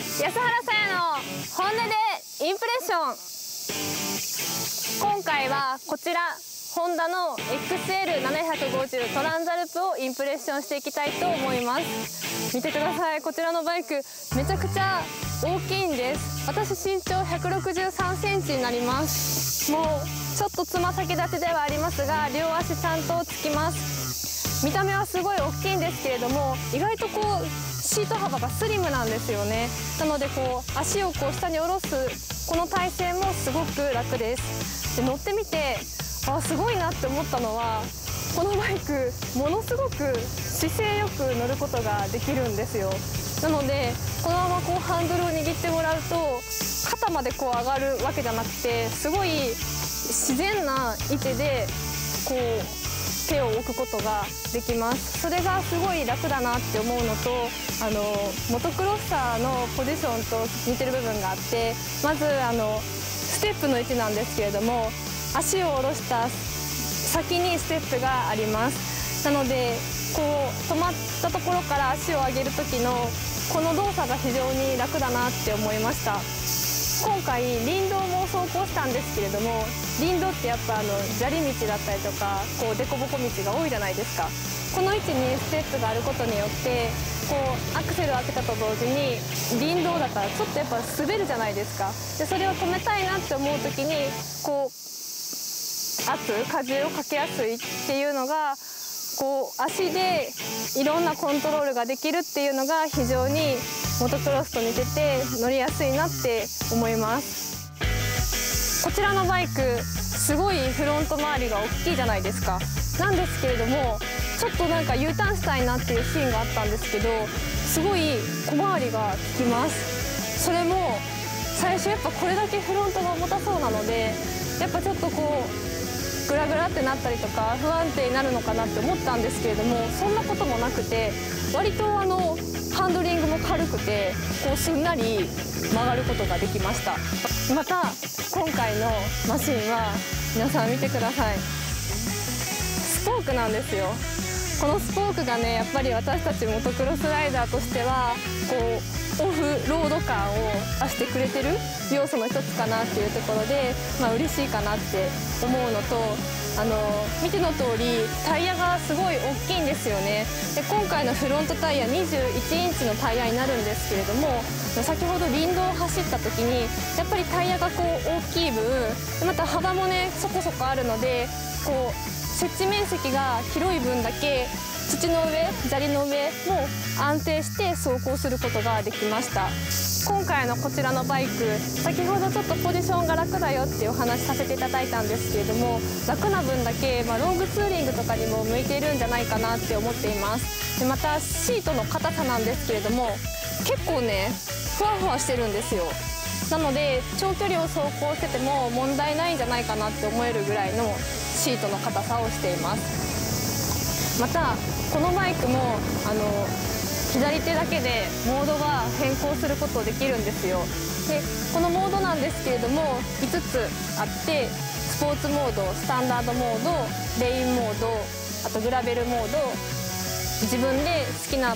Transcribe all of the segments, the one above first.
安原さやの本音でインプレッション。今回はこちらホンダの XL750 トランザルプをインプレッションしていきたいと思います。見てください。こちらのバイクめちゃくちゃ大きいんです。私身長163センチになります。もうちょっとつま先立ちではありますが両足ちゃんとつきます。見た目はすごい大きいんですけれども意外とこうシート幅がスリムなんですよね。なのでこう足をこう下に下ろすこの体勢もすごく楽です。で乗ってみてあすごいなって思ったのはこのバイクものすごく姿勢よく乗ることができるんですよ。なのでこのままこうハンドルを握ってもらうと肩までこう上がるわけじゃなくてすごい自然な位置でこう手を置くことができます。それがすごい楽だなって思うのとあのモトクロッサーのポジションと似てる部分があってまずあのステップの位置なんですけれども足を下ろした先にステップがあります。なのでこう止まったところから足を上げる時のこの動作が非常に楽だなって思いました。今回林道も走行したんですけれども林道ってやっぱあの砂利道だったりとかこう凸凹道が多いじゃないですか。この位置にステップがあることによってこうアクセルを開けたと同時に林道だからちょっとやっぱ滑るじゃないですか。でそれを止めたいなって思う時にこう圧荷重をかけやすいっていうのがこう足でいろんなコントロールができるっていうのが非常にモトクロスと似てて乗りやすいなって思います。こちらのバイクすごいフロント周りが大きいじゃないですか。なんですけれどもちょっとなんか U ターンしたいなっていうシーンがあったんですけどすごい小回りが利きます。それも最初やっぱこれだけフロントが重たそうなのでやっぱちょっとこうグラグラってなったりとか不安定になるのかなって思ったんですけれどもそんなこともなくて割とあのハンドリングも軽くてこうすんなり曲がることができました。また今回のマシンは皆さん見てください。スポークなんですよ。このスポークがねやっぱり私たちモトクロスライダーとしてはこうオフロード感を出してくれてる要素の一つかなっていうところで、まあ嬉しいかなって思うのとあの見ての通りタイヤがすごい大きいんですよね。で今回のフロントタイヤ21インチのタイヤになるんですけれども先ほど林道を走った時にやっぱりタイヤがこう大きい分また幅もねそこそこあるのでこう設置面積が広い分だけ土の上砂利の上も安定して走行することができました。今回のこちらのバイク先ほどちょっとポジションが楽だよっていうお話させていただいたんですけれども楽な分だけ、まあ、ロングツーリングとかにも向いているんじゃないかなって思っています。でまたシートの硬さなんですけれども結構ねふわふわしてるんですよ。なので長距離を走行してても問題ないんじゃないかなって思えるぐらいのシートの硬さをしています。またこのバイクもあの左手だけでモードが変更することできるんですよ。でこのモードなんですけれども5つあってスポーツモードスタンダードモードレインモードあとグラベルモード自分で好きな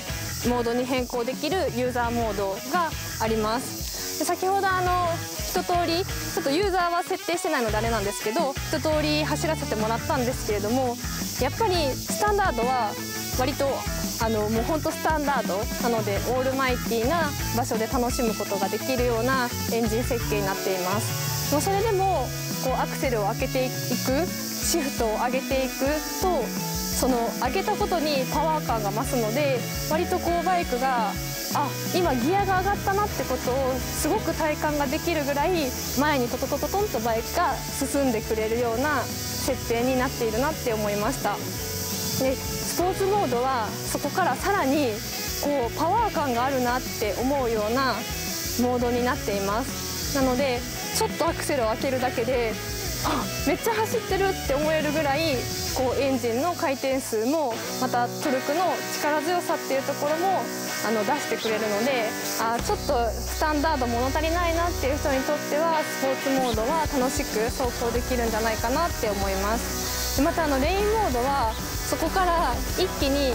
モードに変更できるユーザーモードがあります。で先ほどあの一通りちょっとユーザーは設定してないのであれなんですけど一通り走らせてもらったんですけれどもやっぱりスタンダードは割とあのもうほんとスタンダードなのでオールマイティな場所で楽しむことができるようなエンジン設計になっています。もうそれでもこうアクセルを開けていくシフトを上げていくとその上げたことにパワー感が増すので割とこうバイクがあ今ギアが上がったなってことをすごく体感ができるぐらい前にトトトトトンとバイクが進んでくれるような設定になっているなって思いました。でスポーツモードはそこからさらにこうパワー感があるなって思うようなモードになっています。なのでちょっとアクセルを開けるだけであめっちゃ走ってるって思えるぐらいこうエンジンの回転数もまたトルクの力強さっていうところもあの出してくれるのであちょっとスタンダード物足りないなっていう人にとってはスポーツモードは楽しく走行できるんじゃないかなって思います。でまたあのレインモードはそこから一気に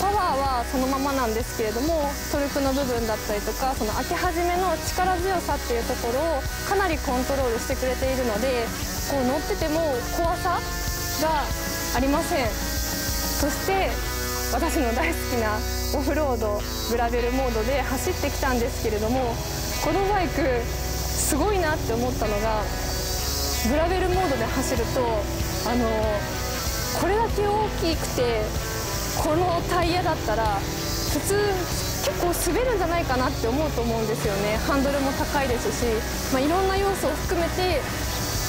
パワーはそのままなんですけれどもトルクの部分だったりとかその開け始めの力強さっていうところをかなりコントロールしてくれているのでこう乗ってても怖さがありません。そして私の大好きなオフロードグラベルモードで走ってきたんですけれどもこのバイクすごいなって思ったのがグラベルモードで走るとあのこれだけ大きくてこのタイヤだったら普通結構滑るんじゃないかなって思うと思うんですよね。ハンドルも高いですし、まあ、いろんな要素を含めて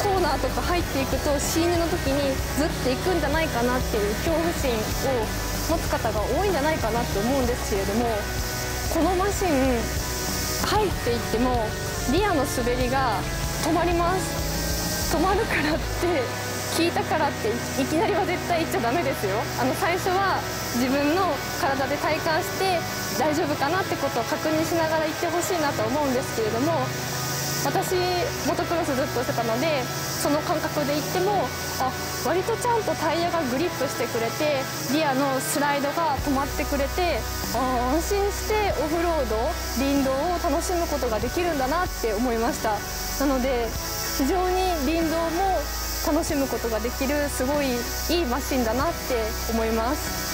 コーナーとか入っていくと C 入の時にずっていくんじゃないかなっていう恐怖心を持つ方が多いんじゃないかなって思うんですけれどもこのマシン入っていってもリアの滑りが止まります。止まるからって聞いたからっていきなりは絶対言っちゃダメですよ。あの最初は自分の体で体感して大丈夫かなってことを確認しながら行ってほしいなと思うんですけれども私モトクロスずっとしてたのでその感覚で行ってもあ割とちゃんとタイヤがグリップしてくれてリアのスライドが止まってくれてあ安心してオフロード林道を楽しむことができるんだなって思いました。なので非常に林道も楽しむことができるすごいいいマシンだなって思います。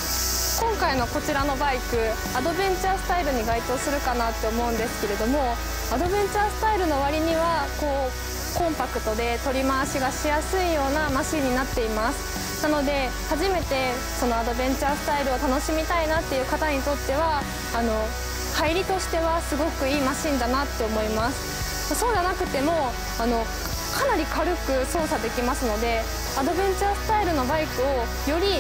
今回のこちらのバイクアドベンチャースタイルに該当するかなって思うんですけれどもアドベンチャースタイルの割にはこうコンパクトで取り回しがしやすいようなマシンになっています。なので初めてそのアドベンチャースタイルを楽しみたいなっていう方にとってはあの入りとしてはすごくいいマシンだなって思います。そうじゃなくてもあのかなり軽く操作できますのでアドベンチャースタイルのバイクをより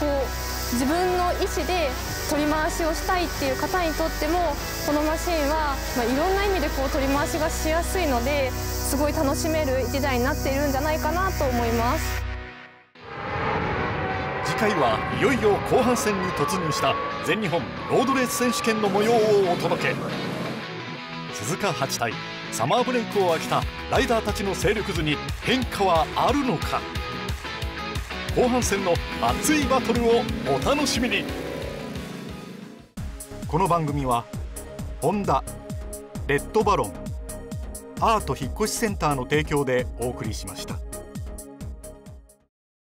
こう自分の意思で取り回しをしたいっていう方にとってもこのマシンは、まあ、いろんな意味でこう取り回しがしやすいのですごい楽しめる一台になっているんじゃないかなと思います。次回はいよいよ後半戦に突入した全日本ロードレース選手権の模様をお届け。鈴鹿8体サマーブレイクを開けたライダーたちの勢力図に変化はあるのか。後半戦の熱いバトルをお楽しみにこの番組はホンダレッドバロンアート引越センターの提供でお送りしました。